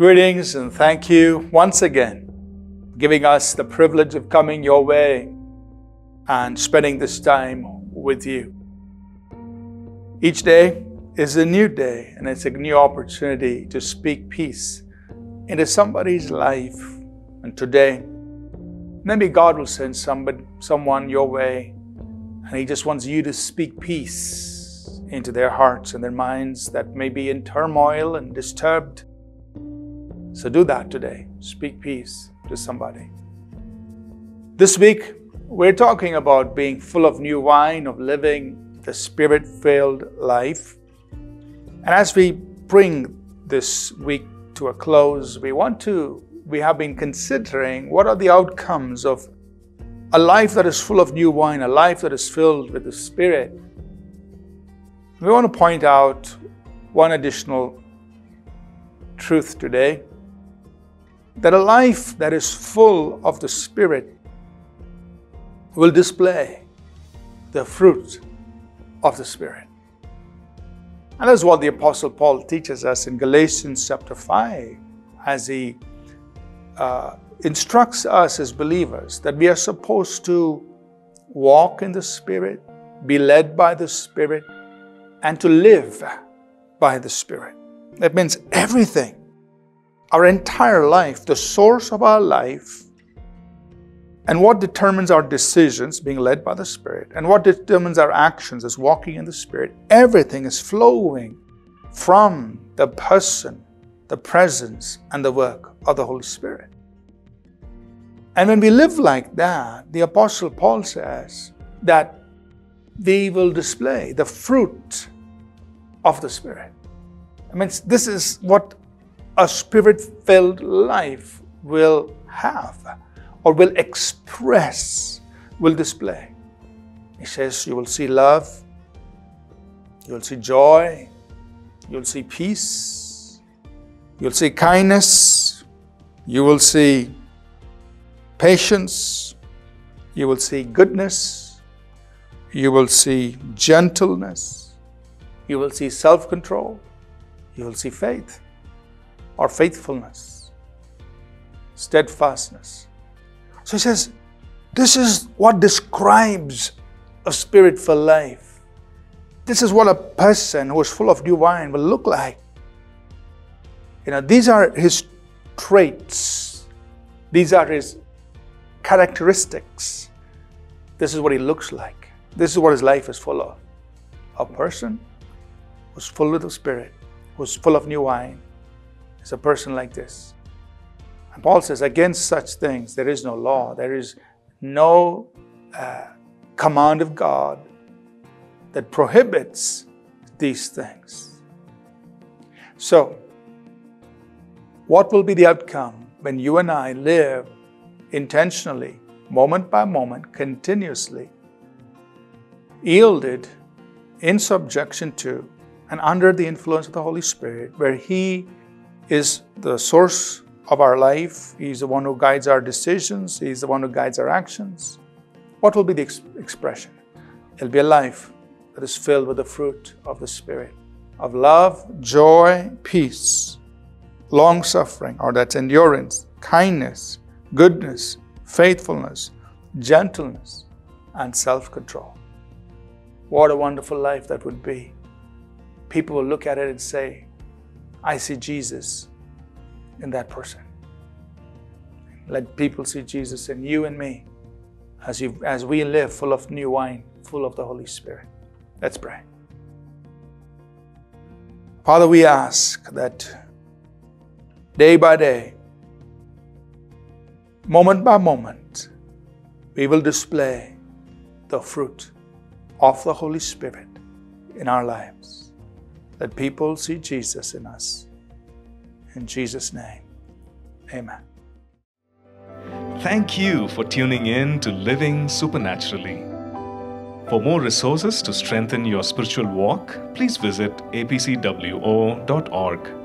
Greetings and thank you once again giving us the privilege of coming your way and spending this time with you. Each day is a new day and it's a new opportunity to speak peace into somebody's life. And today, maybe God will send somebody, someone your way and He just wants you to speak peace into their hearts and their minds that may be in turmoil and disturbed so do that today. Speak peace to somebody. This week, we're talking about being full of new wine, of living the spirit filled life. And as we bring this week to a close, we want to, we have been considering what are the outcomes of a life that is full of new wine, a life that is filled with the Spirit. We want to point out one additional truth today that a life that is full of the Spirit will display the fruit of the Spirit. And that's what the Apostle Paul teaches us in Galatians chapter 5 as he uh, instructs us as believers that we are supposed to walk in the Spirit, be led by the Spirit, and to live by the Spirit. That means everything our entire life, the source of our life, and what determines our decisions being led by the Spirit, and what determines our actions as walking in the Spirit, everything is flowing from the person, the presence, and the work of the Holy Spirit. And when we live like that, the Apostle Paul says that we will display the fruit of the Spirit. I mean, this is what a spirit filled life will have or will express, will display. He says, You will see love, you will see joy, you'll see peace, you'll see kindness, you will see patience, you will see goodness, you will see gentleness, you will see self control, you will see faith or faithfulness, steadfastness. So he says, this is what describes a spirit for life. This is what a person who is full of new wine will look like. You know, these are his traits. These are his characteristics. This is what he looks like. This is what his life is full of. A person who's full of the Spirit, who's full of new wine, is a person like this. And Paul says, against such things there is no law, there is no uh, command of God that prohibits these things. So, what will be the outcome when you and I live intentionally, moment by moment, continuously, yielded in subjection to and under the influence of the Holy Spirit, where He is the source of our life. He's the one who guides our decisions. He's the one who guides our actions. What will be the ex- expression? It'll be a life that is filled with the fruit of the Spirit of love, joy, peace, long suffering, or that's endurance, kindness, goodness, faithfulness, gentleness, and self control. What a wonderful life that would be. People will look at it and say, I see Jesus in that person. Let people see Jesus in you and me as, you, as we live full of new wine, full of the Holy Spirit. Let's pray. Father, we ask that day by day, moment by moment, we will display the fruit of the Holy Spirit in our lives that people see Jesus in us. In Jesus' name, amen. Thank you for tuning in to Living Supernaturally. For more resources to strengthen your spiritual walk, please visit apcwo.org.